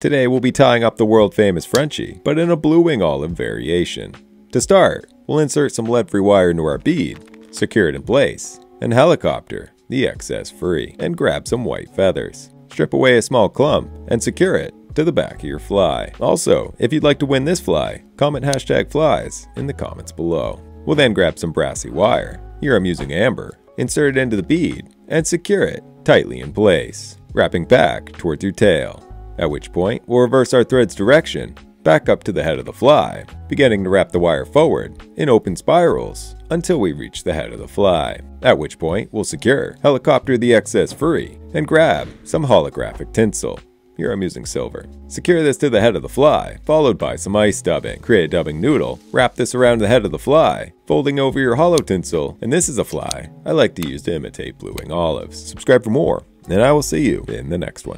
Today we'll be tying up the world famous Frenchie, but in a blue wing olive variation. To start, we'll insert some lead-free wire into our bead, secure it in place, and helicopter the excess free, and grab some white feathers. Strip away a small clump and secure it to the back of your fly. Also, if you'd like to win this fly, comment hashtag flies in the comments below. We'll then grab some brassy wire, here I'm using amber, insert it into the bead, and secure it tightly in place, wrapping back towards your tail. At which point, we'll reverse our thread's direction back up to the head of the fly, beginning to wrap the wire forward in open spirals until we reach the head of the fly, at which point we'll secure, helicopter the excess free, and grab some holographic tinsel. Here I'm using silver. Secure this to the head of the fly, followed by some ice dubbing. Create a dubbing noodle, wrap this around the head of the fly, folding over your hollow tinsel, and this is a fly I like to use to imitate blue wing olives. Subscribe for more, and I will see you in the next one.